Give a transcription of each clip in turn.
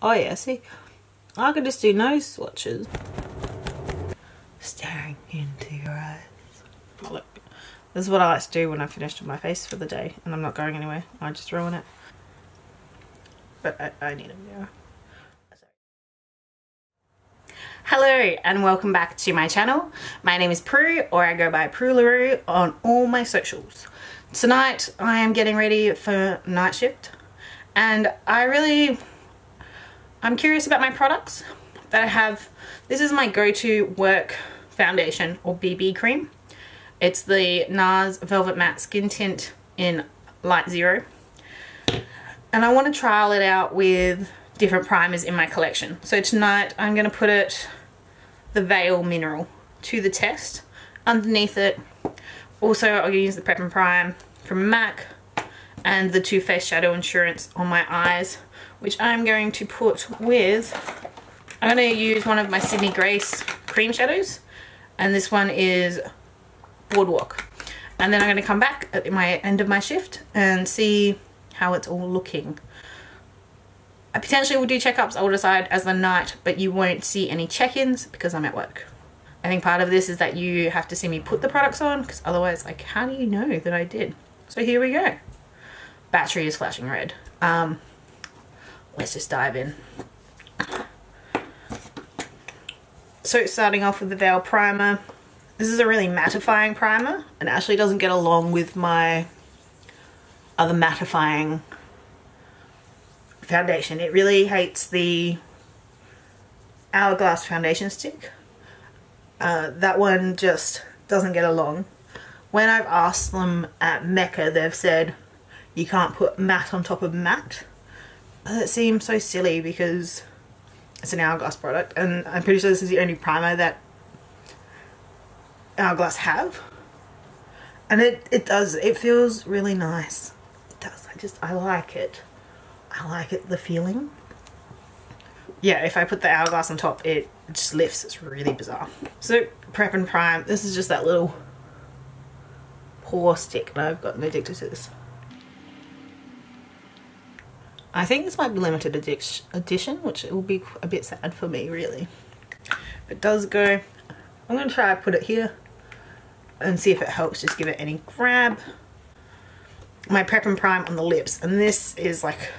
Oh yeah, see? I could just do nose swatches. Staring into your eyes. Oh, look. This is what I like to do when I've finished with my face for the day and I'm not going anywhere. I just ruin it. But I, I need a mirror. Hello and welcome back to my channel. My name is Prue or I go by Pruelaroo on all my socials. Tonight I am getting ready for night shift and I really, I'm curious about my products that I have. This is my go-to work foundation or BB cream. It's the NARS Velvet Matte Skin Tint in Light Zero. And I want to trial it out with different primers in my collection. So tonight I'm going to put it the Veil Mineral to the test. Underneath it, also I'll use the Prep and Prime from MAC and the Too Faced Shadow Insurance on my eyes, which I'm going to put with, I'm going to use one of my Sydney Grace cream shadows, and this one is Boardwalk. And then I'm going to come back at my end of my shift and see how it's all looking. I potentially will do checkups, I will decide as the night, but you won't see any check-ins because I'm at work. I think part of this is that you have to see me put the products on because otherwise like how do you know that I did? So here we go. Battery is flashing red. Um, let's just dive in. So starting off with the Veil Primer. This is a really mattifying primer and actually doesn't get along with my other mattifying foundation. It really hates the Hourglass foundation stick. Uh, that one just doesn't get along. When I've asked them at Mecca, they've said you can't put matte on top of matte. Uh, it seems so silly because it's an Hourglass product and I'm pretty sure this is the only primer that Hourglass have. And it, it does, it feels really nice. It does, I just, I like it. I like it, the feeling. Yeah, if I put the hourglass on top, it just lifts. It's really bizarre. So, Prep and Prime. This is just that little pore stick, and I've gotten addicted to this. I think this might be limited edition, which will be a bit sad for me, really. If it does go, I'm going to try put it here and see if it helps. Just give it any grab. My Prep and Prime on the lips, and this is like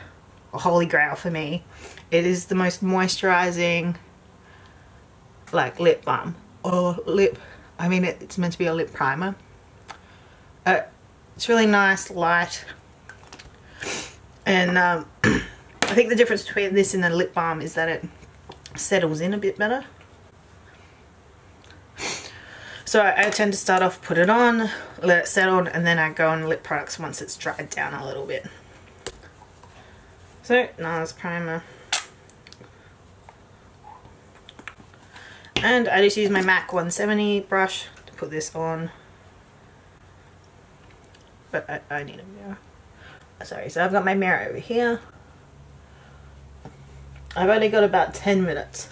a holy grail for me. It is the most moisturizing like lip balm or lip, I mean it, it's meant to be a lip primer. Uh, it's really nice, light, and um, I think the difference between this and a lip balm is that it settles in a bit better. So I, I tend to start off, put it on, let it settle, and then I go on lip products once it's dried down a little bit. So, NARS primer. And I just use my MAC 170 brush to put this on. But I, I need a mirror. Sorry, so I've got my mirror over here. I've only got about 10 minutes.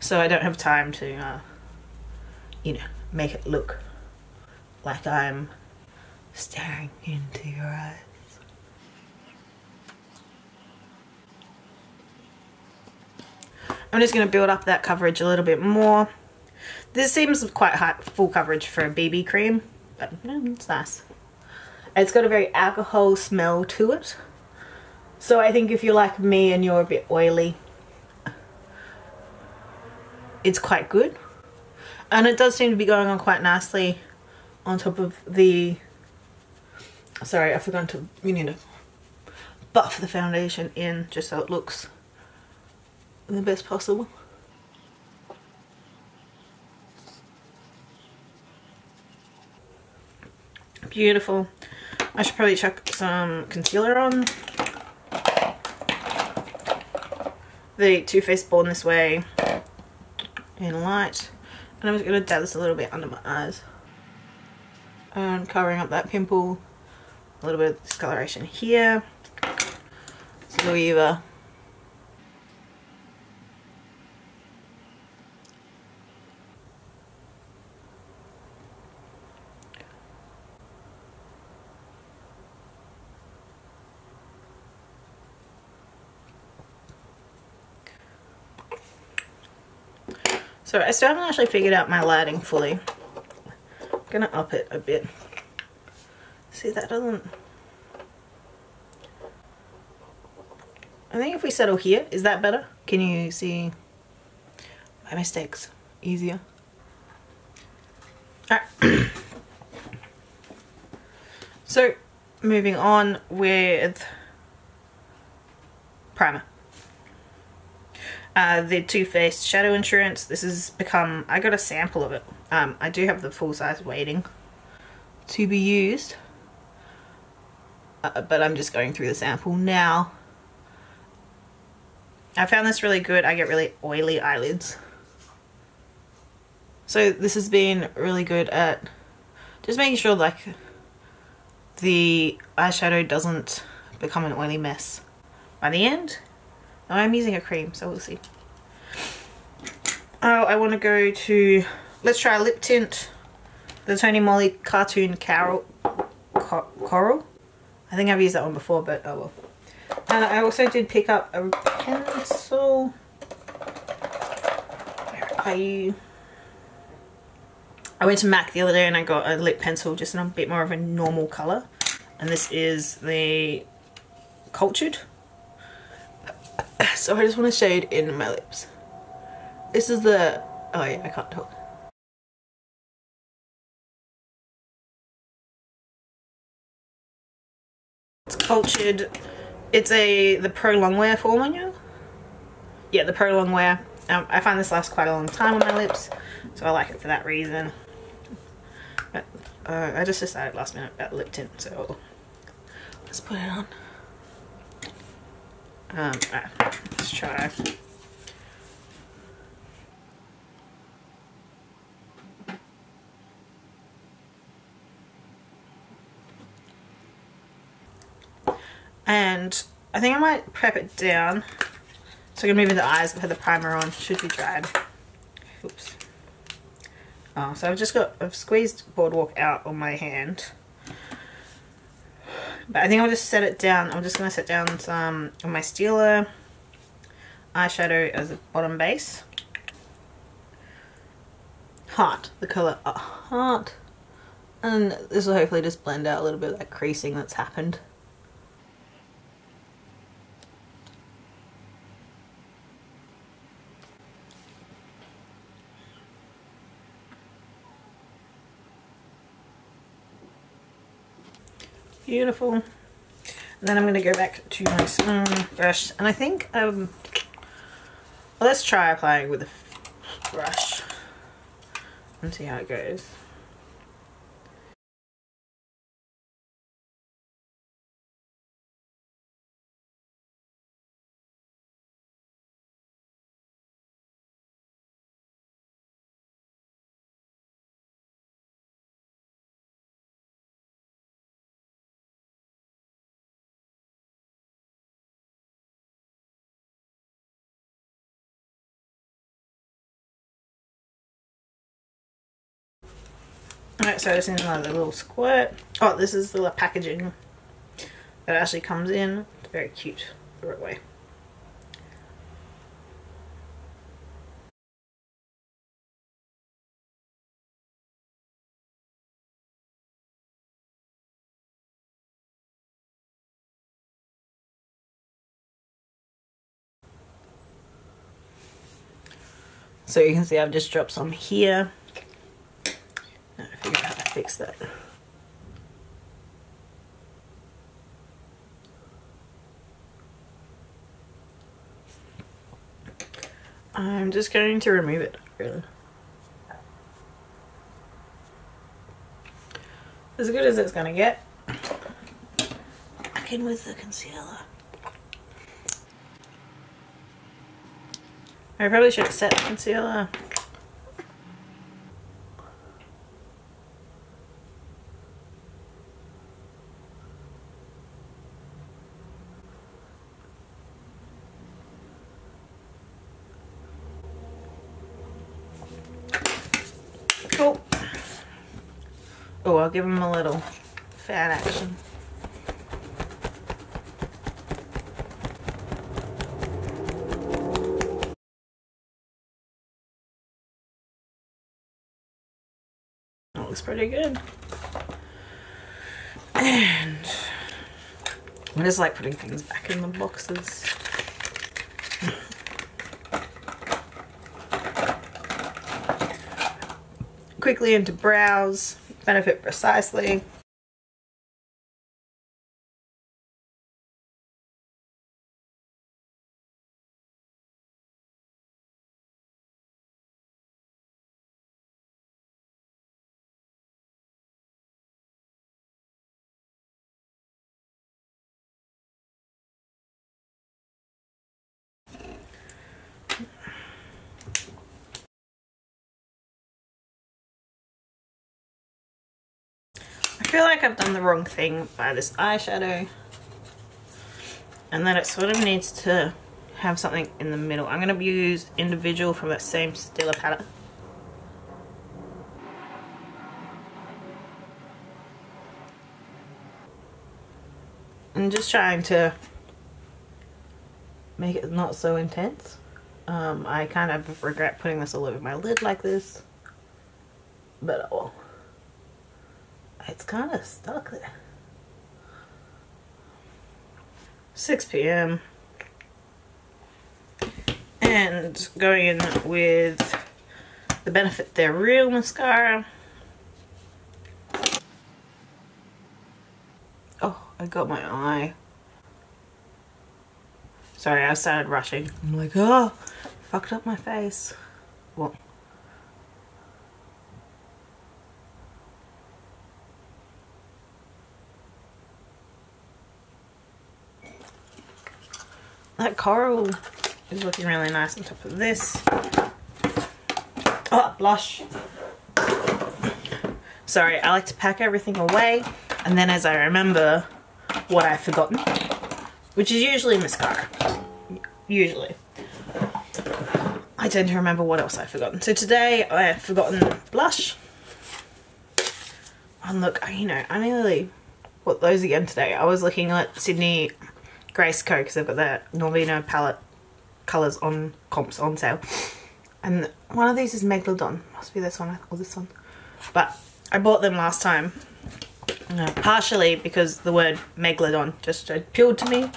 So I don't have time to, uh, you know, make it look like I'm staring into your eyes. I'm just going to build up that coverage a little bit more. This seems quite high, full coverage for a BB cream, but it's nice. It's got a very alcohol smell to it. So I think if you're like me and you're a bit oily, it's quite good. And it does seem to be going on quite nicely on top of the... Sorry, I forgot to, you need to buff the foundation in just so it looks the best possible. Beautiful. I should probably chuck some concealer on. The Too Faced Born This Way in light. And I'm just going to dab this a little bit under my eyes. And covering up that pimple. A little bit of discoloration here. Zoeva So I still haven't actually figured out my lighting fully. I'm gonna up it a bit. See, that doesn't... I think if we settle here, is that better? Can you see my mistakes easier? Alright. so, moving on with primer. Uh, the Too Faced Shadow Insurance. This has become, I got a sample of it. Um, I do have the full size waiting to be used. Uh, but I'm just going through the sample now. I found this really good. I get really oily eyelids. So this has been really good at just making sure like the eyeshadow doesn't become an oily mess by the end. I'm using a cream, so we'll see. Oh, I want to go to, let's try a lip tint. The Tony Moly Cartoon Carol, Coral. I think I've used that one before, but oh well. And I also did pick up a pencil. Where are you? I went to MAC the other day and I got a lip pencil just in a bit more of a normal colour. And this is the Cultured. So I just want to shade in my lips. This is the... Oh yeah, I can't talk. It's Cultured it's a the Pro Longwear formula. Yeah, the Pro Longwear. Um, I find this lasts quite a long time on my lips, so I like it for that reason. But uh, I just decided last minute about lip tint, so let's put it on. Um, right, let's try. And I think I might prep it down. So I'm to move the eyes put the primer on. Should be dried. Oops. Oh, so I've just got, I've squeezed Boardwalk out on my hand. But I think I'll just set it down. I'm just going to set down some of my Stila eyeshadow as a bottom base. Heart, the colour Heart. And this will hopefully just blend out a little bit of that creasing that's happened. Beautiful. And then I'm going to go back to my brush. And I think, um, let's try applying with a brush and see how it goes. Alright, so it's in another little squirt. Oh, this is the packaging that actually comes in. It's very cute the right way. So you can see I've just dropped some here figure out how to fix that. I'm just going to remove it, really. As good as it's going to get. Back in with the concealer. I probably should have set the concealer Oh, I'll give him a little fan action. That looks pretty good. And I just like putting things back in the boxes. Quickly into brows, benefit precisely. Feel like I've done the wrong thing by this eyeshadow and that it sort of needs to have something in the middle. I'm going to use individual from that same Stila palette. I'm just trying to make it not so intense. Um, I kind of regret putting this all over my lid like this, but oh well it's kind of stuck there. 6 p.m. And going in with the Benefit They're Real mascara. Oh, I got my eye. Sorry, I started rushing. I'm like, oh, fucked up my face. Well, That coral is looking really nice on top of this. Oh, blush. Sorry, I like to pack everything away and then as I remember what I've forgotten, which is usually mascara, usually. I tend to remember what else I've forgotten. So today I have forgotten blush. And look, you know, I nearly put those again today. I was looking at Sydney Grace Co because they've got their Norvina palette colours on comps on sale. And one of these is Megalodon. Must be this one or this one. But I bought them last time. Partially because the word Megalodon just appealed to me.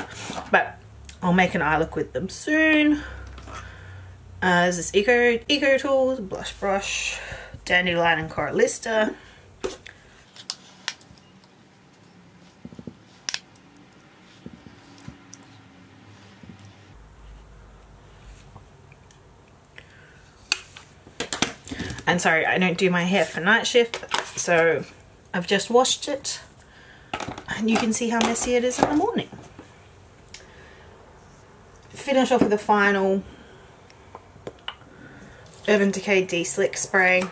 But I'll make an eye look with them soon. Uh, there's this Eco, Eco Tools, Blush Brush, Dandelion and Coralista. And sorry, I don't do my hair for night shift, so I've just washed it. And you can see how messy it is in the morning. Finish off with a final Urban Decay De-Slick spray.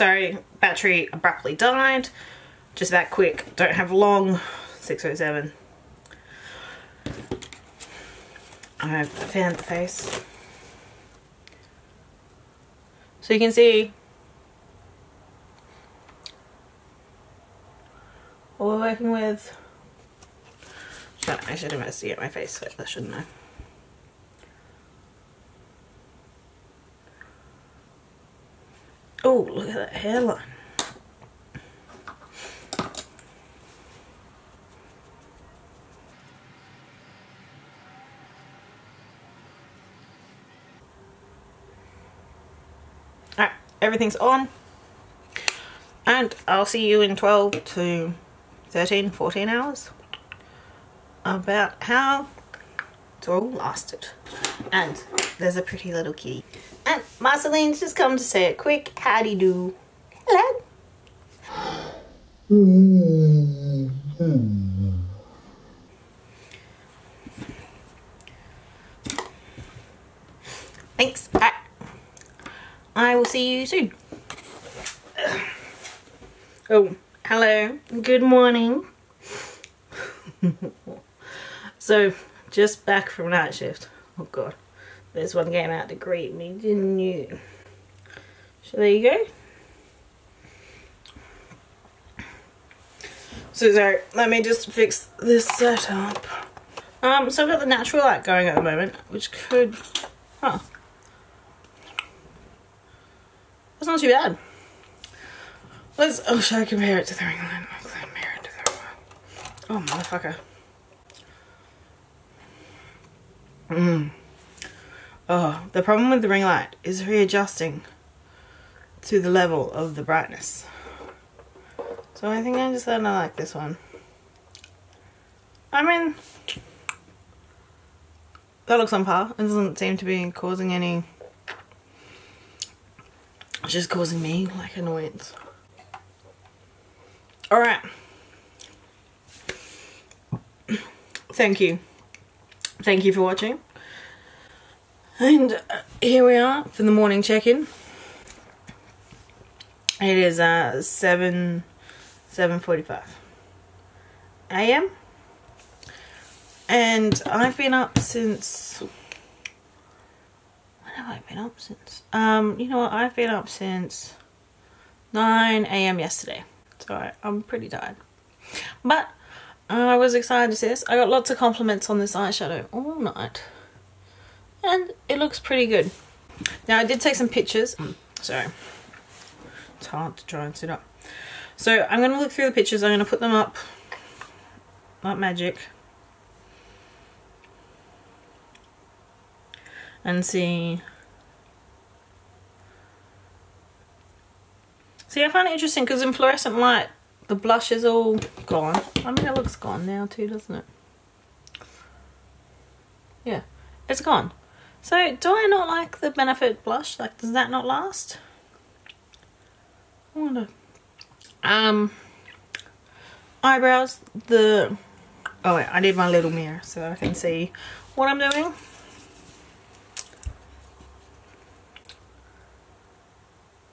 Sorry, battery abruptly died. Just that quick, don't have long, 607. I've fanned the face. So you can see what we're working with. I should investigate my face, I shouldn't I? Oh, look at that hairline. Alright, everything's on. And I'll see you in 12 to 13, 14 hours about how it's all lasted. And there's a pretty little kitty. And Marceline's just come to say a quick howdy do. Thanks. I, will see you soon. Oh, hello. Good morning. so, just back from night shift. Oh god. This one came out to greet me, didn't you? So there you go. So sorry, let me just fix this setup. Um, so I've got the natural light going at the moment, which could, huh. That's not too bad. Let's, oh, should I compare it to the ring light? Compare it to the ring light. Oh, motherfucker. Mmm. Oh, the problem with the ring light is readjusting to the level of the brightness. So I think I just I like this one. I mean, that looks on par. It doesn't seem to be causing any, it's just causing me like annoyance. Alright. Thank you. Thank you for watching. And uh, here we are for the morning check-in. It is uh, 7, 7.45 a.m. And I've been up since... When have I been up since? Um, you know what? I've been up since 9 a.m. yesterday. So I'm pretty tired. But I was excited to see this. I got lots of compliments on this eyeshadow all night and it looks pretty good. Now I did take some pictures, so it's hard to try and sit up. So I'm going to look through the pictures, I'm going to put them up like magic and see See, I find it interesting because in fluorescent light, the blush is all gone. I mean, it looks gone now too, doesn't it? Yeah, it's gone. So, do I not like the Benefit blush? Like, does that not last? I wonder. Um, eyebrows, the... Oh wait, I need my little mirror so I can see what I'm doing.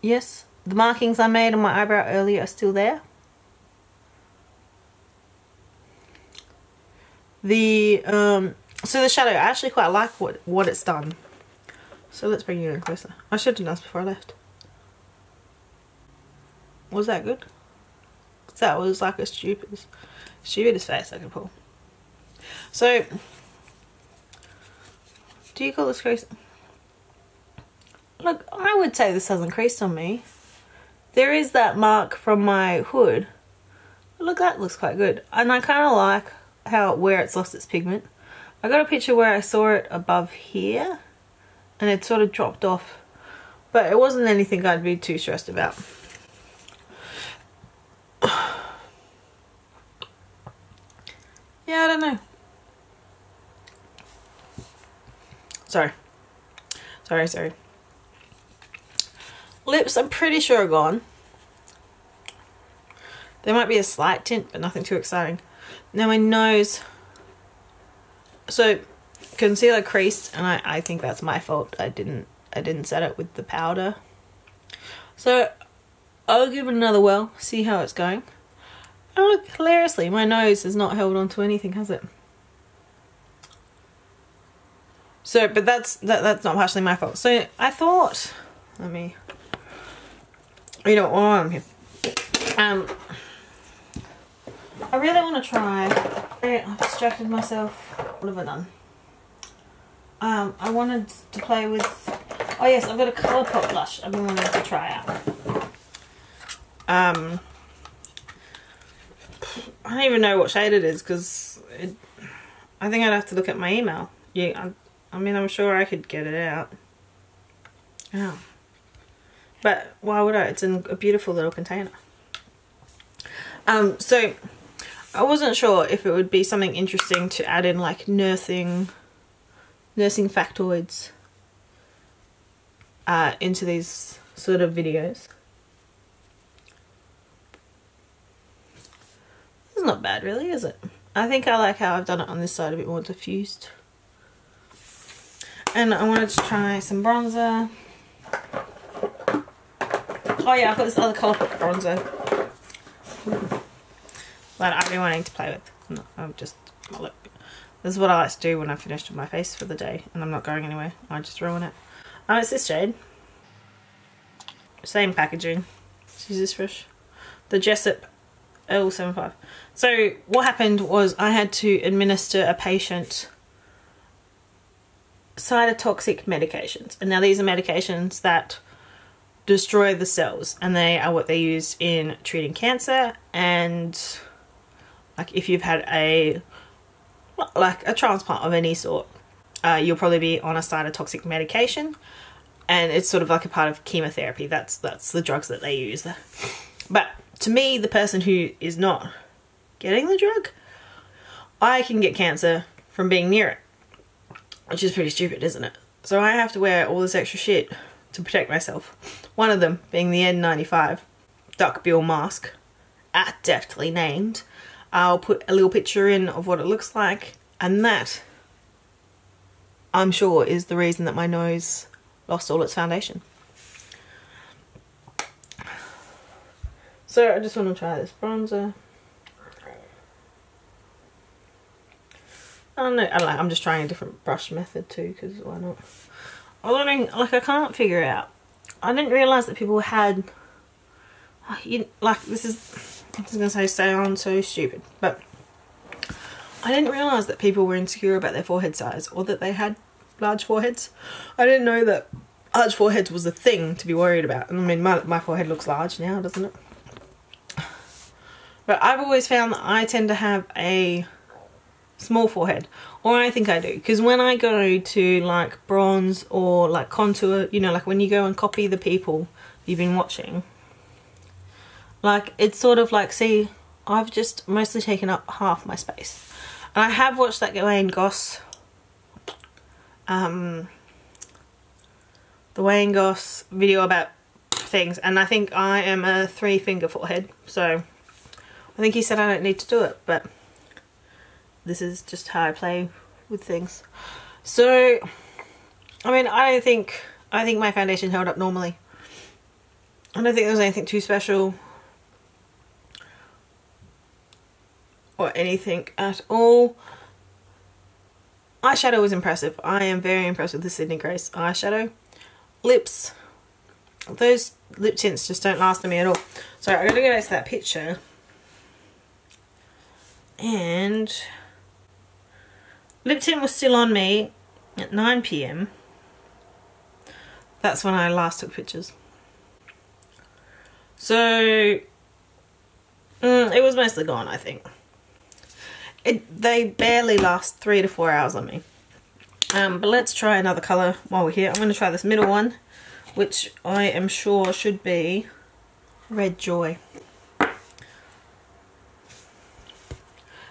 Yes, the markings I made on my eyebrow earlier are still there. The um, so the shadow, I actually quite like what, what it's done. So let's bring you in closer. I should have done this before I left. Was that good? That was like a stupid, stupidest face I could pull. So, do you call this crease? Look, I would say this hasn't creased on me. There is that mark from my hood. Look, that looks quite good. And I kind of like how where it's lost its pigment. I got a picture where I saw it above here and it sort of dropped off but it wasn't anything I'd be too stressed about. Yeah, I don't know. Sorry. Sorry, sorry. Lips, I'm pretty sure are gone. There might be a slight tint, but nothing too exciting. Now my nose so concealer creased and I, I think that's my fault. I didn't I didn't set it with the powder. So I'll give it another well, see how it's going. Oh look, hilariously, my nose has not held on to anything, has it? So, but that's that, that's not partially my fault. So I thought, let me, you know, while I'm here, um, I really want to try. I've distracted myself. What have I done? Um, I wanted to play with. Oh yes, I've got a Colourpop blush. I've been wanting to try out. Um, I don't even know what shade it is because I think I'd have to look at my email. Yeah, I, I mean, I'm sure I could get it out. Oh. But why would I? It's in a beautiful little container. Um, so I wasn't sure if it would be something interesting to add in like nursing nursing factoids uh, into these sort of videos. Not bad really, is it? I think I like how I've done it on this side a bit more diffused. And I wanted to try some bronzer. Oh yeah, I've got this other Colourpop bronzer that I've been wanting to play with. No, I'm just, look, this is what I like to do when I'm finished with my face for the day and I'm not going anywhere. I just ruin it. Oh, it's this shade. Same packaging. This fresh. The Jessup L75. So what happened was I had to administer a patient cytotoxic medications. And now these are medications that destroy the cells and they are what they use in treating cancer and like if you've had a like a transplant of any sort uh, you'll probably be on a cytotoxic medication and it's sort of like a part of chemotherapy that's that's the drugs that they use but to me the person who is not getting the drug I can get cancer from being near it which is pretty stupid isn't it so I have to wear all this extra shit to protect myself. One of them being the N95 duckbill mask, at deftly named. I'll put a little picture in of what it looks like, and that, I'm sure, is the reason that my nose lost all its foundation. So I just want to try this bronzer. I don't know, I'm just trying a different brush method too, because why not? I'm wondering, like I can't figure it out. I didn't realise that people had, you, like this is, I was going to say sound so stupid, but I didn't realise that people were insecure about their forehead size or that they had large foreheads. I didn't know that large foreheads was a thing to be worried about. I mean, my, my forehead looks large now, doesn't it? But I've always found that I tend to have a small forehead or I think I do. Because when I go to like bronze or like contour you know like when you go and copy the people you've been watching like it's sort of like see I've just mostly taken up half my space. And I have watched that Wayne Goss um the Wayne Goss video about things and I think I am a three finger forehead so I think he said I don't need to do it but this is just how I play with things. So, I mean, I think, I think my foundation held up normally. I don't think there was anything too special. Or anything at all. Eyeshadow was impressive. I am very impressed with the Sydney Grace eyeshadow. Lips. Those lip tints just don't last on me at all. So I'm going to go back to that picture. And Lip tint was still on me at 9pm. That's when I last took pictures. So, mm, it was mostly gone, I think. It, they barely last three to four hours on me. Um, but let's try another colour while we're here. I'm going to try this middle one, which I am sure should be Red Joy.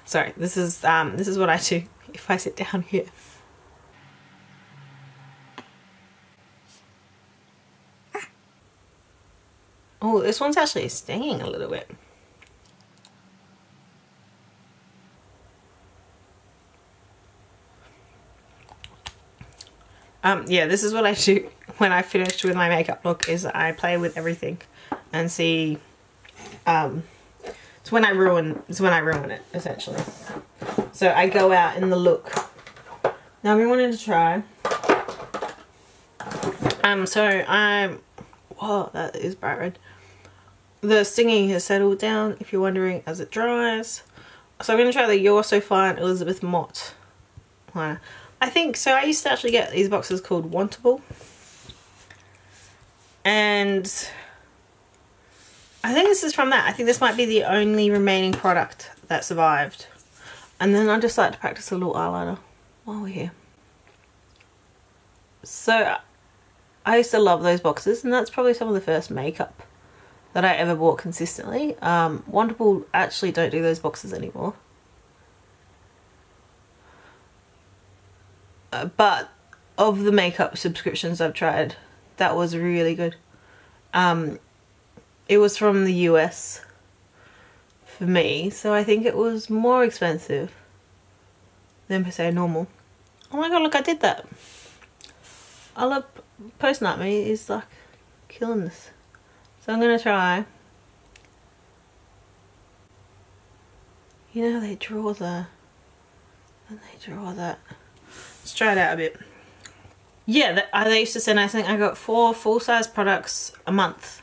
Sorry, this is um, this is what I do if I sit down here. Oh, this one's actually stinging a little bit. Um, yeah, this is what I do when I finish with my makeup look is I play with everything and see um, it's when I ruin it's when I ruin it essentially. So I go out in the look. Now we wanted to try. Um, so I'm, whoa, that is bright red. The stinging has settled down, if you're wondering, as it dries. So I'm going to try the You're So Fine Elizabeth Mott. liner. I think, so I used to actually get these boxes called Wantable. And I think this is from that. I think this might be the only remaining product that survived. And then I just like to practice a little eyeliner while we're here. So I used to love those boxes and that's probably some of the first makeup that I ever bought consistently. Um, Wantable actually don't do those boxes anymore. Uh, but of the makeup subscriptions I've tried, that was really good. Um, it was from the US for me, so I think it was more expensive than per se normal. Oh my god, look, I did that. I love posting at me is like killing this. So I'm gonna try. You know they draw the and they draw that. Let's try it out a bit. Yeah, uh, they used to send I think I got four full size products a month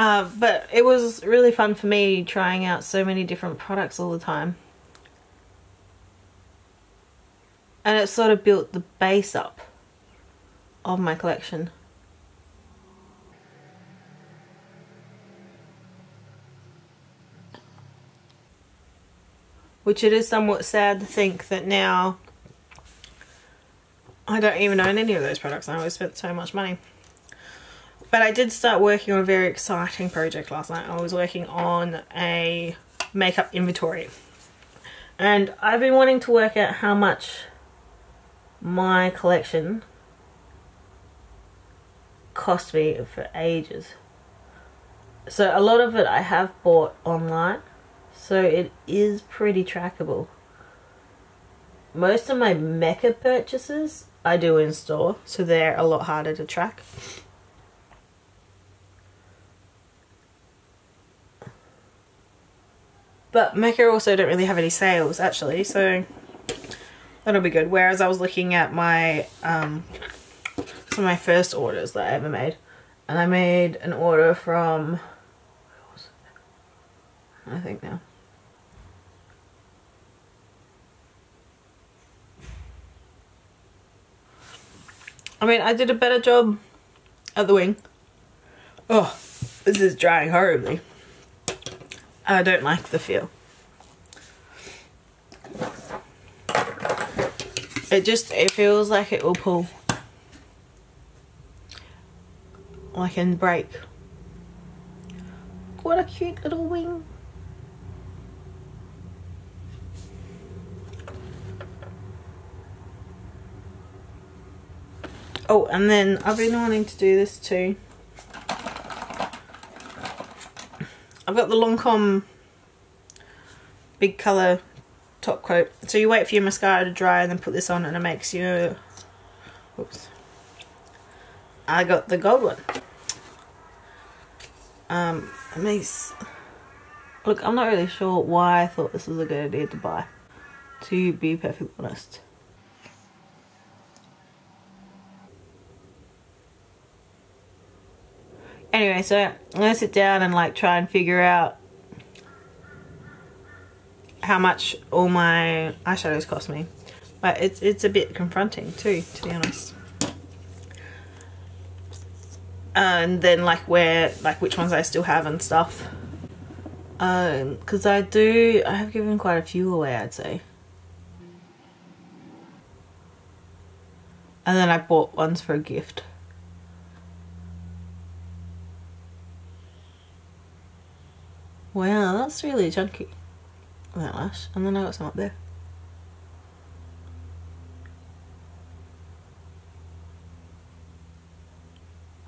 Uh, but it was really fun for me trying out so many different products all the time. And it sort of built the base up of my collection. Which it is somewhat sad to think that now I don't even own any of those products. I always spent so much money. But I did start working on a very exciting project last night. I was working on a makeup inventory. And I've been wanting to work out how much my collection cost me for ages. So a lot of it I have bought online. So it is pretty trackable. Most of my Mecca purchases I do in store, so they're a lot harder to track. But Mecca also don't really have any sales actually, so that'll be good. Whereas I was looking at my um, some of my first orders that I ever made, and I made an order from I think now. I mean, I did a better job at the wing. Oh, this is drying horribly. I don't like the feel. It just, it feels like it will pull. Like and break. What a cute little wing. Oh, and then I've been wanting to do this too. I've got the Lancome big colour top coat. So you wait for your mascara to dry and then put this on and it makes you... Oops. I got the gold one. Um, it makes... Look, I'm not really sure why I thought this was a good idea to buy. To be perfectly honest. Anyway, so I'm gonna sit down and like try and figure out how much all my eyeshadows cost me. But it's it's a bit confronting too, to be honest. And then like where like which ones I still have and stuff. Um, because I do I have given quite a few away I'd say. And then I bought ones for a gift. Wow, that's really chunky. That lash. And then I got some up there.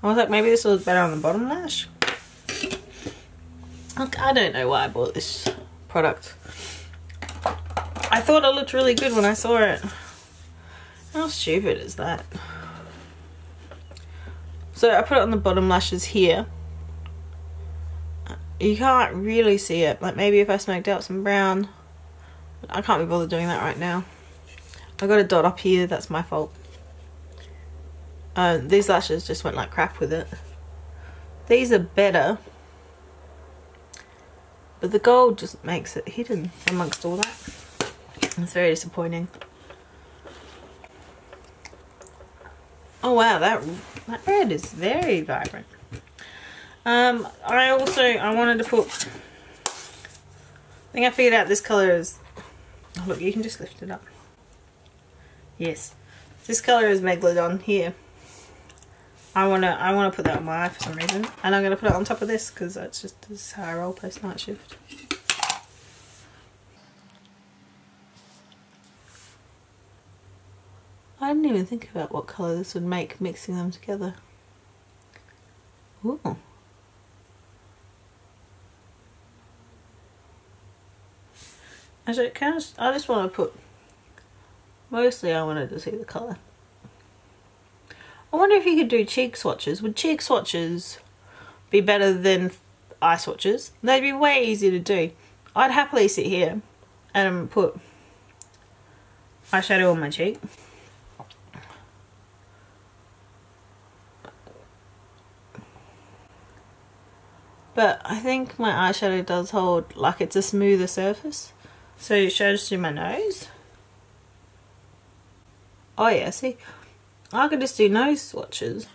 I was like, maybe this will look better on the bottom lash. Look, I don't know why I bought this product. I thought it looked really good when I saw it. How stupid is that? So I put it on the bottom lashes here you can't really see it. Like maybe if I smoked out some brown. I can't be bothered doing that right now. I got a dot up here, that's my fault. Uh, these lashes just went like crap with it. These are better. But the gold just makes it hidden amongst all that. It's very disappointing. Oh wow, that, that red is very vibrant. Um, I also, I wanted to put, I think I figured out this colour is, oh look, you can just lift it up. Yes. This colour is Megalodon here. I wanna I wanna put that on my eye for some reason. And I'm gonna put it on top of this because that's just this is how I roll post night shift. I didn't even think about what colour this would make mixing them together. Ooh. Actually, kind of, I just want to put, mostly I wanted to see the colour. I wonder if you could do cheek swatches. Would cheek swatches be better than eye swatches? They'd be way easier to do. I'd happily sit here and put eyeshadow on my cheek. But I think my eyeshadow does hold like it's a smoother surface. So it shows through my nose. Oh yeah, see? I could just do nose swatches.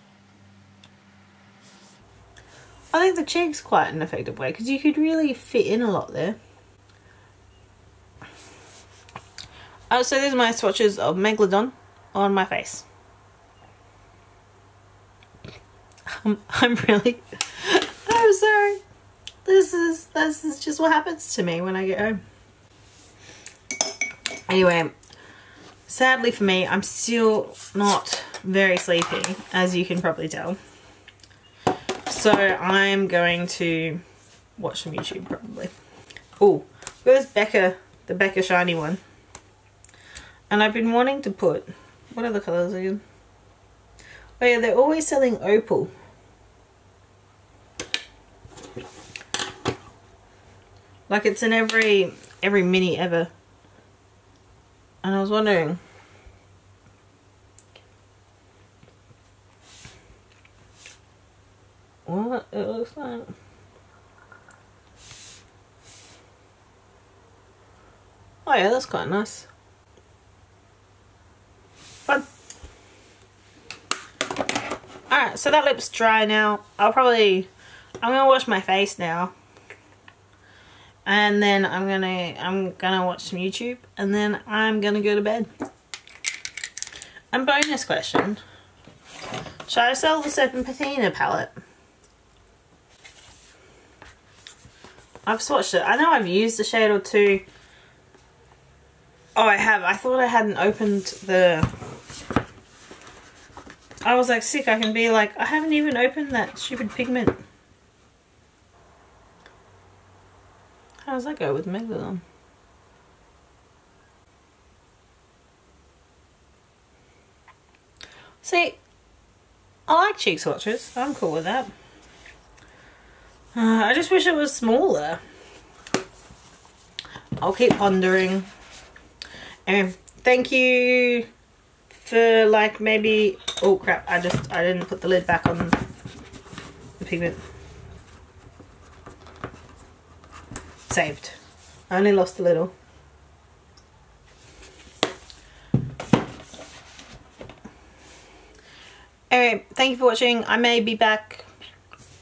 I think the cheek's quite an effective way because you could really fit in a lot there. Oh, so these are my swatches of Megalodon on my face. I'm, um, I'm really, I'm sorry. This is, this is just what happens to me when I get home. Anyway, sadly for me, I'm still not very sleepy, as you can probably tell. So I'm going to watch some YouTube probably. Oh, this Becca, the Becca shiny one. And I've been wanting to put, what are the colours again? Oh yeah, they're always selling opal. Like it's in every, every mini ever. And I was wondering, what it looks like. Oh yeah, that's quite nice. Fun. Alright, so that lip's dry now. I'll probably, I'm gonna wash my face now. And then I'm gonna, I'm gonna watch some YouTube. And then I'm gonna go to bed. And bonus question. Should I sell the Serpentina palette? I've swatched it. I know I've used a shade or two. Oh, I have. I thought I hadn't opened the... I was like sick. I can be like, I haven't even opened that stupid pigment. How does that go with Megalodon? See, I like cheek swatches. I'm cool with that. Uh, I just wish it was smaller. I'll keep pondering. And thank you for like maybe... Oh crap, I just, I didn't put the lid back on the pigment. Saved. I only lost a little. Anyway, thank you for watching. I may be back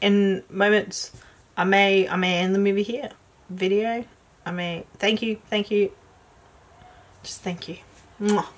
in moments. I may I may end the movie here. Video. I may thank you, thank you. Just thank you. Mwah.